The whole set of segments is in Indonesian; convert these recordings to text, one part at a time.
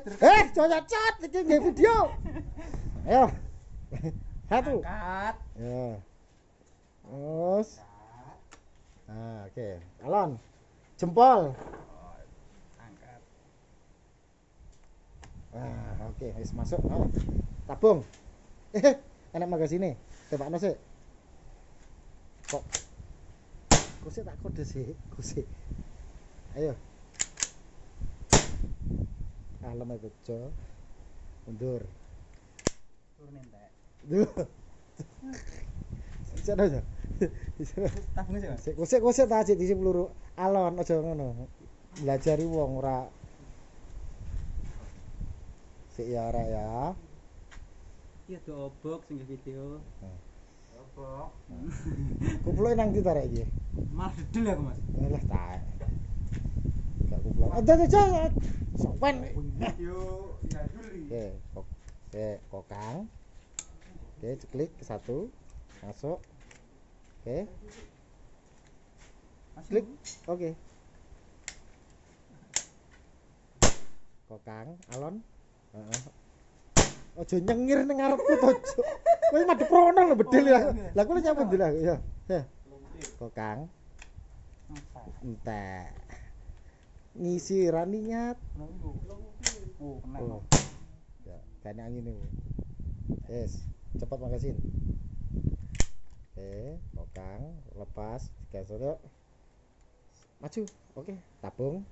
Eh, jangan cat iki nggih video. Ayo. Satu. Angkat. Ya. Terus. Nah, oke. Alon. Jempol. Angkat. Nah, oke, wis masuk. Oh. Tabung. Eh, enak magasine. Tembakno sik. Kok Kusik tak kode sih, kusik. Ayo. Alem ae bejo. Mundur. Turun entek. Duh. Sana aja. Tabung. Sik kusik kusik ta peluru. Alon aja ngono. Belajari wong ora. Sik ya ora ya. Iya do obok sing video. Apa? Kuploke nang ndi ta rek iki? Malah dedel aku, Mas. Alah tae. Ada aja. Juli. Oke. Oke, kokang. Oke, klik ke satu. Masuk. Oke, klik. Oke. Kokang, alon. Heeh. Ojo nyengir ning ngarepku to, Cuk. Kowe madhep rono lho bedil ya. Lah kowe nyapa ndi ya. Ya. Kokang, entek. Ngisi ra niat. Oh, kena. Oh. Ya, kan angin ini. Yes, cepat magasin. Oke, kokang, lepas, gas yuk. Maju. Oke, tabung.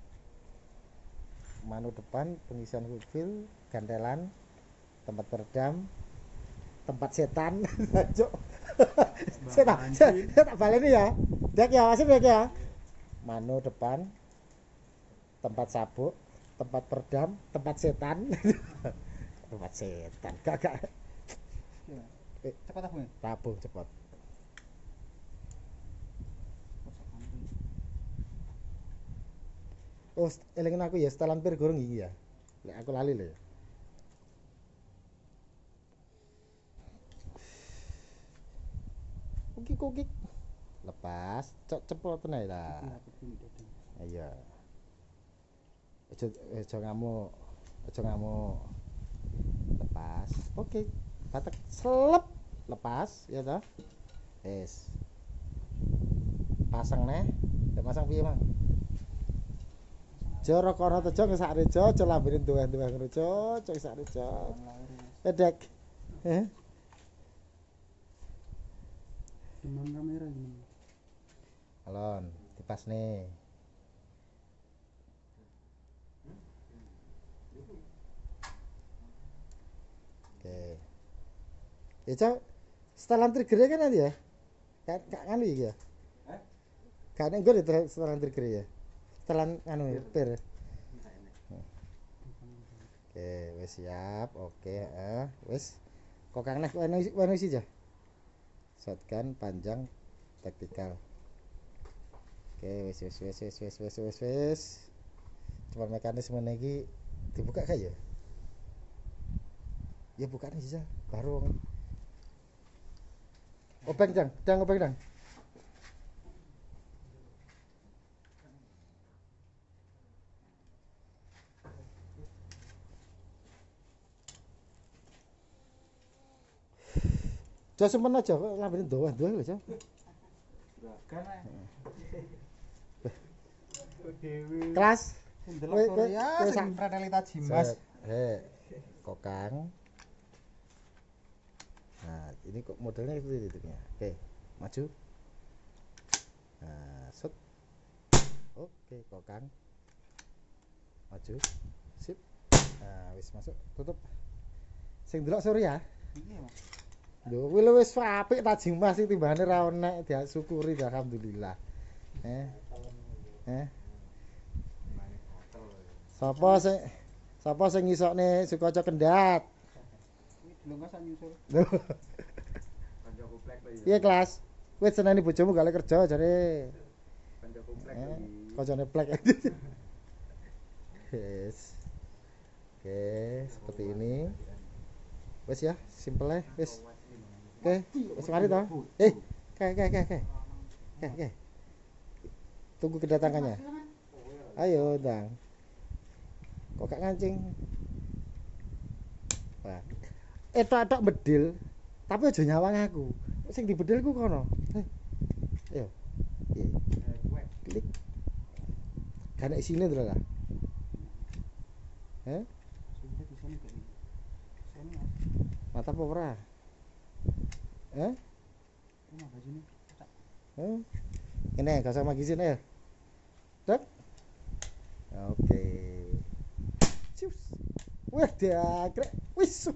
Manu depan, pengisian kubil, gantelan, tempat peredam, tempat setan. Cuk. saya tak, saya, tak baleni ya. Dek ya, masih dek ya. Manu depan, tempat sabuk, tempat peredam, tempat setan. tempat setan. Gak Eh. Cepat tabungnya. tabung cepat. Oh, elingin aku ya, setelan pir gorong iki ya. Lek aku lali lho ya. Kukik kukik. Lepas, cok cepot tenan lah. Iya. Aja aja ngamuk. Aja ngamuk. Lepas. Oke. Batek selep. Lepas ya toh. Wis. Pasang neh. Nek pasang piye, Mang? Jo rokono tejo ngesak rejo, jo lambirin duwe-duwe ngono jo, jo ngesak rejo. Edek. Eh? Kamera ini. Alon, dipas nih. Oke. Ya, Cok. Setelan triggernya kan nanti ya? Kan kak iki ya? Hah? Kan gue di setelan trigger ya. Setelan anu ya, per. Oke, wis siap. Oke, eh, wis. Kok kang nek anu isi- isi aja. Shotgun panjang taktikal. Oke, wis wis wis wis wis wis wis wis. Cuma mekanisme iki dibuka kayak ya? Ya bukan bisa baru openg cang cang openg cang Jauh sempen aja kok lambetin doa, doa lho, Jauh. Kan, eh. Kelas. Delok Kowe- kowe- Korea sing Pranelita Jimas. He, kokang. Nah, ini kok modelnya itu titiknya. Oke, maju. Nah, set. Oke, kokang. Maju. Sip. Nah, wis masuk, tutup. Sing delok sore ya. Iya, Mas. Lho, kuwi wis apik ta Jimas iki timbane ra onek disyukuri alhamdulillah. Eh. Eh. Sapa sing sapa sing ngisokne Sukoco Kendat? Piye kelas? Kowe seneni bojomu gak oleh kerja jare. Eh, kancane plek. Yes. Oke, seperti ini. Wes ya, simple ae, wes. Oke, wes mari toh. Eh, kayak kayak kayak kayak. Kayak kayak. Tunggu kedatangannya. Ayo, Dang kok gak ngancing? Nah itu ada bedil tapi aja nyawang aku. Sing di bedil ku kono. Ayo iya. Klik. Karena isine dulu lah. Eh? Mata pura eh? eh? Ini gak sama gizi ya. Oke. Okay. Cius. wah dia krek wis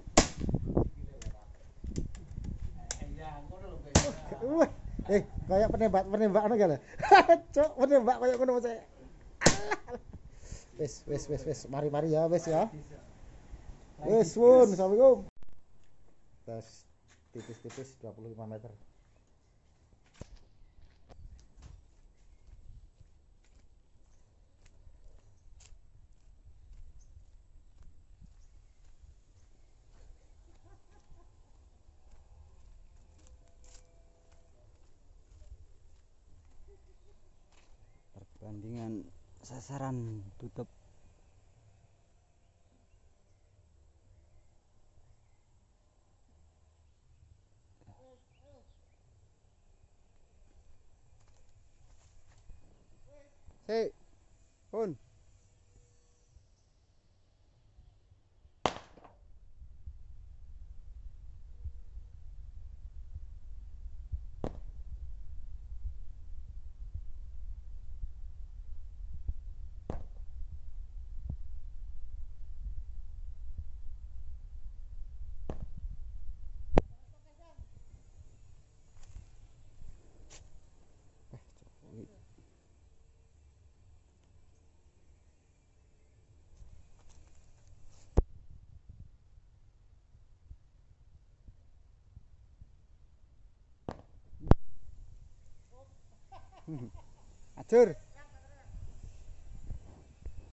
Wah, eh kayak penembak penembak ana gak. Cok, penembak kayak ngono saya. Wis wis wis wis mari mari ya wis ya. Wis wun, assalamualaikum. Tes tipis-tipis 25 meter. Sasaran tutup. Hei, Acur.